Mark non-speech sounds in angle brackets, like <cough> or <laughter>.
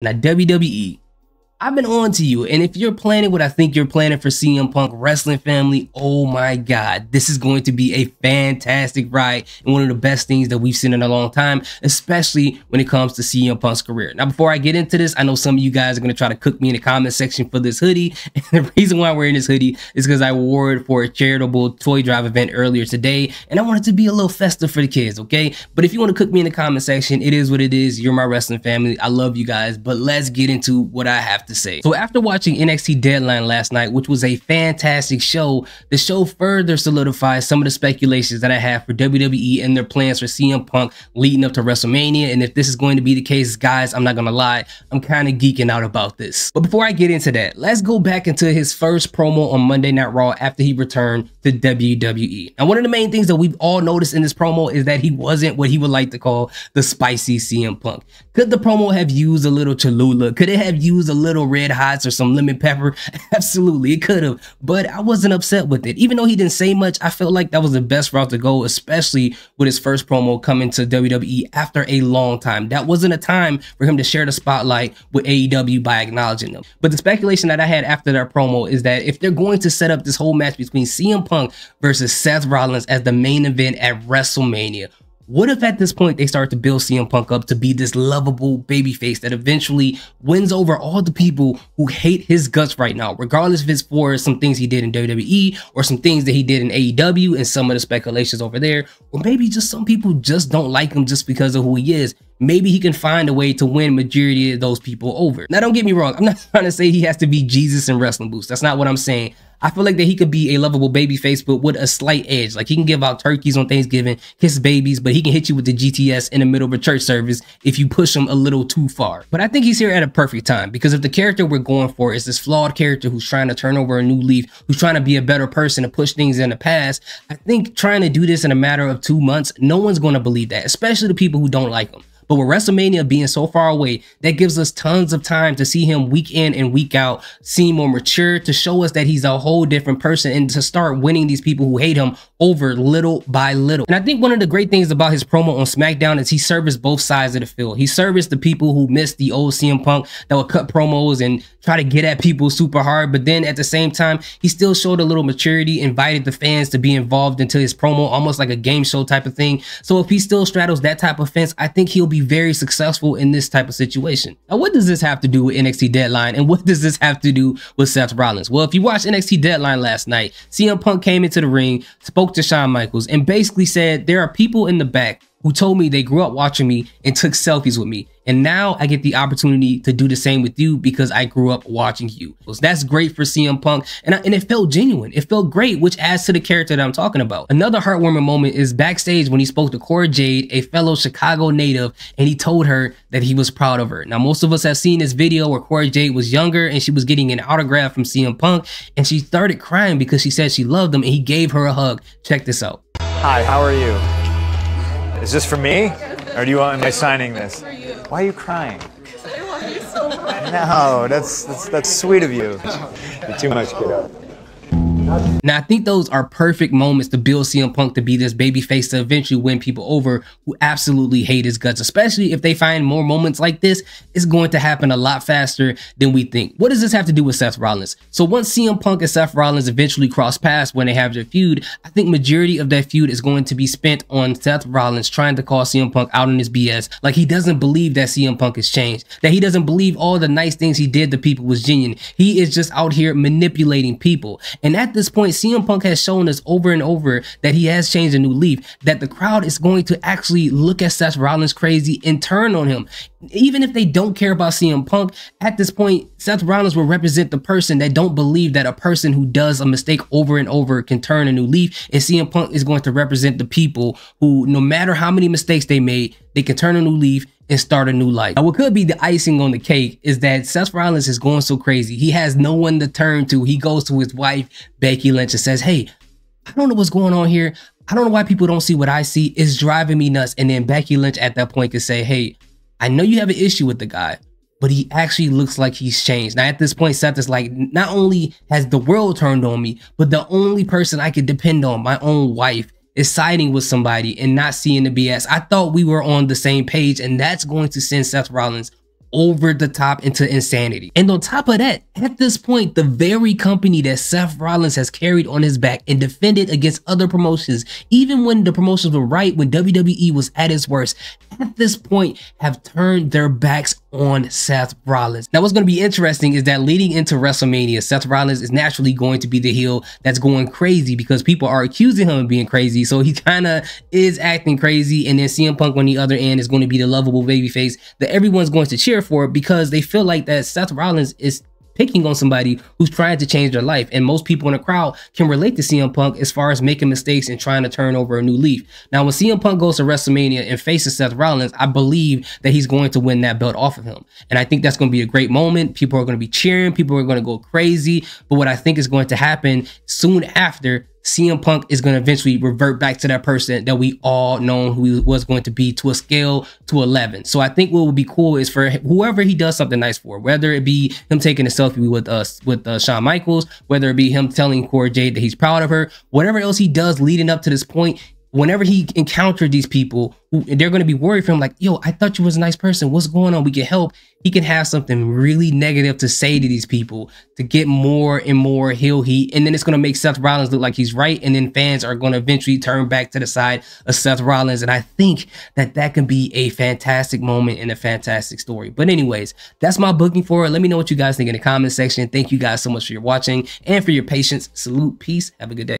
Now, WWE, I've been on to you. And if you're planning what I think you're planning for CM Punk Wrestling Family, oh my God, this is going to be a fantastic ride and one of the best things that we've seen in a long time, especially when it comes to CM Punk's career. Now, before I get into this, I know some of you guys are going to try to cook me in the comment section for this hoodie. <laughs> And the reason why I'm wearing this hoodie is because I wore it for a charitable toy drive event earlier today. And I wanted to be a little festive for the kids, okay? But if you want to cook me in the comment section, it is what it is. You're my wrestling family. I love you guys. But let's get into what I have to say. So after watching NXT Deadline last night, which was a fantastic show, the show further solidifies some of the speculations that I have for WWE and their plans for CM Punk leading up to WrestleMania. And if this is going to be the case, guys, I'm not gonna lie, I'm kind of geeking out about this. But before I get into that, let's go back into his first promo on Monday Night Raw after he returned to WWE. And one of the main things that we've all noticed in this promo is that he wasn't what he would like to call the spicy CM Punk. Could the promo have used a little Cholula? Could it have used a little red hots or some lemon pepper? <laughs> Absolutely, it could have. But I wasn't upset with it. Even though he didn't say much, I felt like that was the best route to go, especially with his first promo coming to WWE after a long time. That wasn't a time for him to share the spotlight with AEW by acknowledging them. But the speculation that I had after that promo is that if they're going to set up this whole match between CM Punk versus Seth Rollins as the main event at WrestleMania, what if at this point they start to build CM Punk up to be this lovable babyface that eventually wins over all the people who hate his guts right now, regardless if it's for some things he did in WWE or some things that he did in AEW and some of the speculations over there, or maybe just some people just don't like him just because of who he is maybe he can find a way to win majority of those people over. Now, don't get me wrong. I'm not <laughs> trying to say he has to be Jesus in wrestling boots. That's not what I'm saying. I feel like that he could be a lovable baby face, but with a slight edge. Like he can give out turkeys on Thanksgiving, kiss babies, but he can hit you with the GTS in the middle of a church service if you push him a little too far. But I think he's here at a perfect time because if the character we're going for is this flawed character who's trying to turn over a new leaf, who's trying to be a better person to push things in the past, I think trying to do this in a matter of two months, no one's going to believe that, especially the people who don't like him. But with WrestleMania being so far away, that gives us tons of time to see him week in and week out, seem more mature, to show us that he's a whole different person and to start winning these people who hate him over little by little. And I think one of the great things about his promo on SmackDown is he serviced both sides of the field. He serviced the people who missed the old CM Punk that would cut promos and try to get at people super hard. But then at the same time, he still showed a little maturity, invited the fans to be involved into his promo, almost like a game show type of thing. So if he still straddles that type of fence, I think he'll be very successful in this type of situation. Now, what does this have to do with NXT Deadline? And what does this have to do with Seth Rollins? Well, if you watched NXT Deadline last night, CM Punk came into the ring, spoke to Shawn Michaels, and basically said, there are people in the back who told me they grew up watching me and took selfies with me. And now I get the opportunity to do the same with you because I grew up watching you. So that's great for CM Punk. And, I, and it felt genuine. It felt great, which adds to the character that I'm talking about. Another heartwarming moment is backstage when he spoke to Cora Jade, a fellow Chicago native, and he told her that he was proud of her. Now, most of us have seen this video where Cora Jade was younger and she was getting an autograph from CM Punk and she started crying because she said she loved him and he gave her a hug. Check this out. Hi, how are you? Is this for me? Or do you want, am I signing this? Why are you crying? I love you so much. No, that's, that's, that's sweet of you. You're too much, kiddo. Now, I think those are perfect moments to build CM Punk to be this baby face to eventually win people over who absolutely hate his guts, especially if they find more moments like this. It's going to happen a lot faster than we think. What does this have to do with Seth Rollins? So once CM Punk and Seth Rollins eventually cross paths when they have their feud, I think majority of that feud is going to be spent on Seth Rollins trying to call CM Punk out on his BS. Like he doesn't believe that CM Punk has changed, that he doesn't believe all the nice things he did to people was genuine. He is just out here manipulating people. And at this point, CM Punk has shown us over and over that he has changed a new leaf, that the crowd is going to actually look at Seth Rollins crazy and turn on him. Even if they don't care about CM Punk, at this point, Seth Rollins will represent the person that don't believe that a person who does a mistake over and over can turn a new leaf. And CM Punk is going to represent the people who, no matter how many mistakes they made, they can turn a new leaf and start a new life. Now, what could be the icing on the cake is that Seth Rollins is going so crazy. He has no one to turn to. He goes to his wife, Becky Lynch, and says, Hey, I don't know what's going on here. I don't know why people don't see what I see. It's driving me nuts. And then Becky Lynch at that point could say, Hey, I know you have an issue with the guy, but he actually looks like he's changed. Now, at this point, Seth is like, not only has the world turned on me, but the only person I could depend on, my own wife, is siding with somebody and not seeing the BS. I thought we were on the same page, and that's going to send Seth Rollins over the top into insanity. And on top of that, at this point, the very company that Seth Rollins has carried on his back and defended against other promotions, even when the promotions were right, when WWE was at its worst, at this point have turned their backs on Seth Rollins. Now, what's going to be interesting is that leading into WrestleMania, Seth Rollins is naturally going to be the heel that's going crazy because people are accusing him of being crazy. So he kind of is acting crazy. And then CM Punk on the other end is going to be the lovable babyface that everyone's going to cheer for because they feel like that Seth Rollins is picking on somebody who's trying to change their life. And most people in the crowd can relate to CM Punk as far as making mistakes and trying to turn over a new leaf. Now, when CM Punk goes to WrestleMania and faces Seth Rollins, I believe that he's going to win that belt off of him. And I think that's going to be a great moment. People are going to be cheering, people are going to go crazy. But what I think is going to happen soon after CM Punk is going to eventually revert back to that person that we all known who he was going to be to a scale to 11. So I think what would be cool is for whoever he does something nice for, whether it be him taking a selfie with us with uh, Shawn Michaels, whether it be him telling Cora Jade that he's proud of her, whatever else he does leading up to this point, whenever he encountered these people, they're going to be worried for him, like, yo, I thought you was a nice person. What's going on? We can help. He can have something really negative to say to these people to get more and more heel heat. And then it's going to make Seth Rollins look like he's right. And then fans are going to eventually turn back to the side of Seth Rollins. And I think that that can be a fantastic moment and a fantastic story. But anyways, that's my booking for it. Let me know what you guys think in the comment section. Thank you guys so much for your watching and for your patience. Salute. Peace. Have a good day.